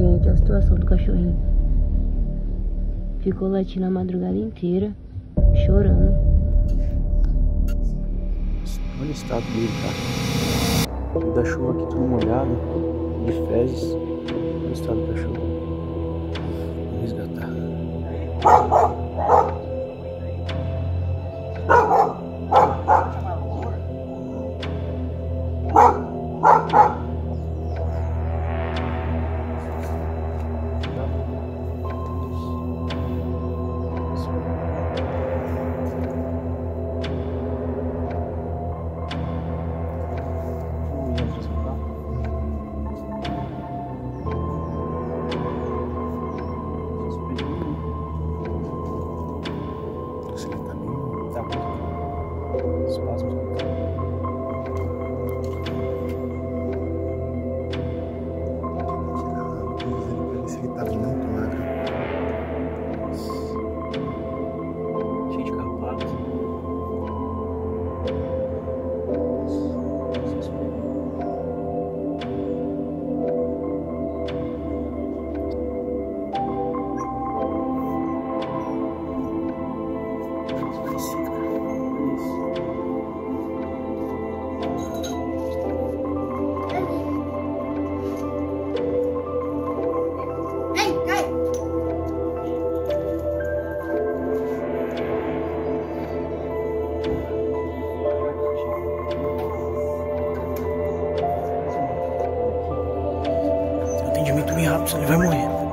gente, a situação do cachorrinho. Ficou latindo a madrugada inteira, chorando. Olha o estado dele, cara. Da chuva aqui tudo molhado, de fezes. Olha o estado do cachorro. Vou resgatar. Atendimento bem rápido, ele vai morrer.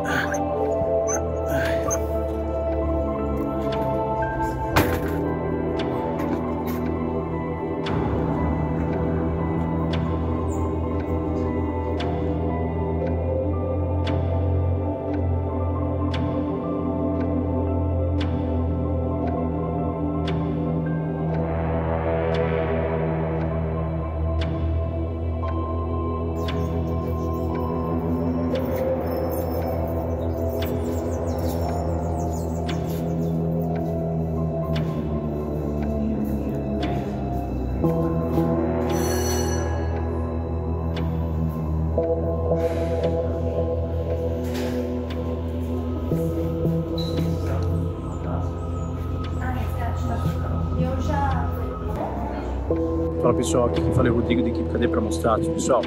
Fala pessoal, aqui quem fala é o Rodrigo da equipe Cadê para Mostrar. Pessoal,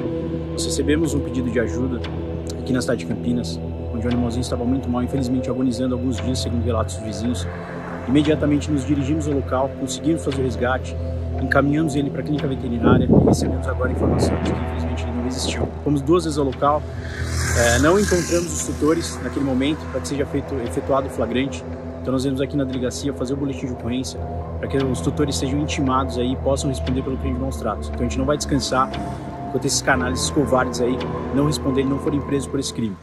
nós recebemos um pedido de ajuda aqui na cidade de Campinas, onde o animalzinho estava muito mal, infelizmente agonizando alguns dias, segundo relatos dos vizinhos. Imediatamente nos dirigimos ao local, conseguimos fazer o resgate, encaminhamos ele para a clínica veterinária e recebemos agora a informação de que infelizmente ele não existiu. Fomos duas vezes ao local, é, não encontramos os tutores naquele momento para que seja feito, efetuado o flagrante. Então nós vamos aqui na delegacia fazer o boletim de ocorrência para que os tutores sejam intimados aí e possam responder pelo crime de maus tratos. Então a gente não vai descansar enquanto esses canais, esses covardes aí, não responderem não forem presos por esse crime.